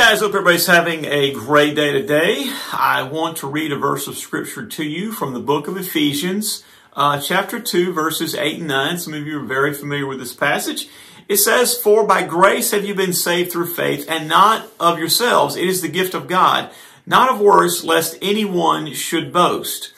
Guys, hope everybody's having a great day today. I want to read a verse of scripture to you from the book of Ephesians, uh, chapter 2, verses 8 and 9. Some of you are very familiar with this passage. It says, For by grace have you been saved through faith, and not of yourselves. It is the gift of God, not of works, lest anyone should boast.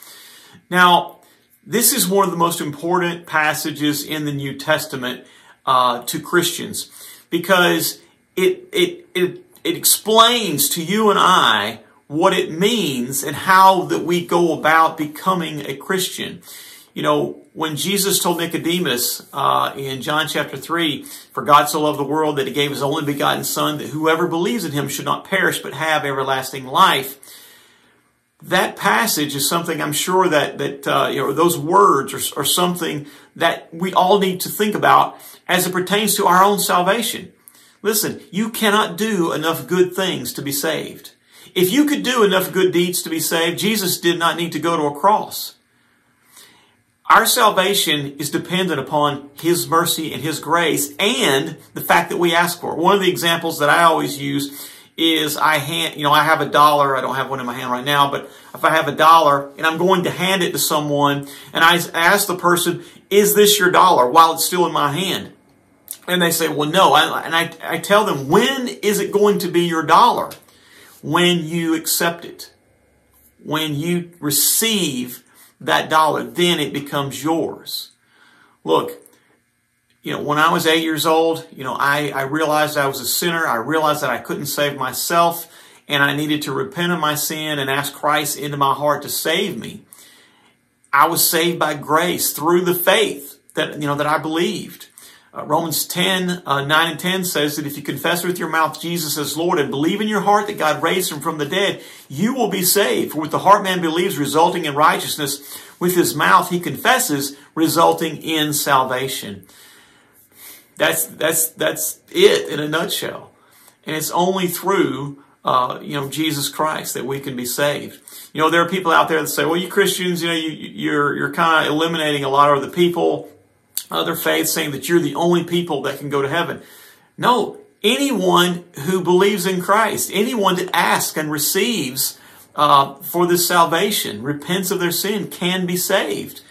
Now, this is one of the most important passages in the New Testament uh, to Christians because it, it, it it explains to you and I what it means and how that we go about becoming a Christian. You know, when Jesus told Nicodemus uh, in John chapter 3, For God so loved the world that he gave his only begotten Son, that whoever believes in him should not perish but have everlasting life. That passage is something I'm sure that, that uh, you know, those words are, are something that we all need to think about as it pertains to our own salvation. Listen, you cannot do enough good things to be saved. If you could do enough good deeds to be saved, Jesus did not need to go to a cross. Our salvation is dependent upon His mercy and His grace and the fact that we ask for it. One of the examples that I always use is I hand, you know, I have a dollar. I don't have one in my hand right now, but if I have a dollar and I'm going to hand it to someone and I ask the person, is this your dollar while it's still in my hand? And they say, well, no. and I, I tell them, when is it going to be your dollar? When you accept it. When you receive that dollar, then it becomes yours. Look, you know, when I was eight years old, you know, I, I realized I was a sinner. I realized that I couldn't save myself and I needed to repent of my sin and ask Christ into my heart to save me. I was saved by grace through the faith that, you know, that I believed. Uh, Romans 10, uh, 9 and 10 says that if you confess with your mouth Jesus as Lord and believe in your heart that God raised him from the dead, you will be saved. For with the heart man believes, resulting in righteousness. With his mouth he confesses, resulting in salvation. That's, that's, that's it in a nutshell. And it's only through, uh, you know, Jesus Christ that we can be saved. You know, there are people out there that say, well, you Christians, you know, you, you're, you're kind of eliminating a lot of the people other faiths saying that you're the only people that can go to heaven. No, anyone who believes in Christ, anyone that asks and receives uh, for this salvation, repents of their sin, can be saved.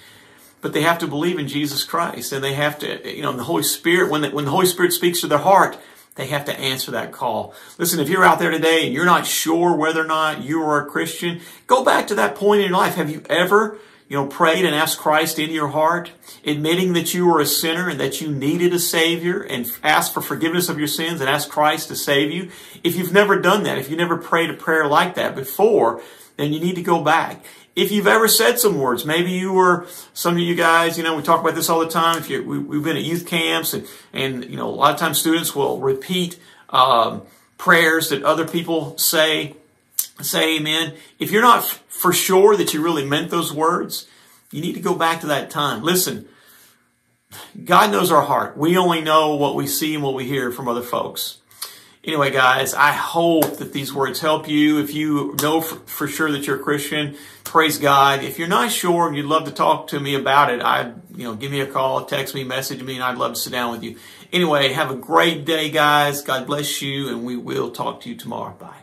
But they have to believe in Jesus Christ, and they have to, you know, the Holy Spirit. When the, when the Holy Spirit speaks to their heart, they have to answer that call. Listen, if you're out there today and you're not sure whether or not you are a Christian, go back to that point in your life. Have you ever you know, prayed and asked Christ in your heart, admitting that you were a sinner and that you needed a Savior and asked for forgiveness of your sins and asked Christ to save you. If you've never done that, if you never prayed a prayer like that before, then you need to go back. If you've ever said some words, maybe you were, some of you guys, you know, we talk about this all the time. If you, we, have been at youth camps and, and, you know, a lot of times students will repeat, um, prayers that other people say say amen. If you're not for sure that you really meant those words, you need to go back to that time. Listen, God knows our heart. We only know what we see and what we hear from other folks. Anyway, guys, I hope that these words help you. If you know for, sure that you're a Christian, praise God. If you're not sure and you'd love to talk to me about it, I, you know, give me a call, text me, message me, and I'd love to sit down with you. Anyway, have a great day, guys. God bless you, and we will talk to you tomorrow. Bye.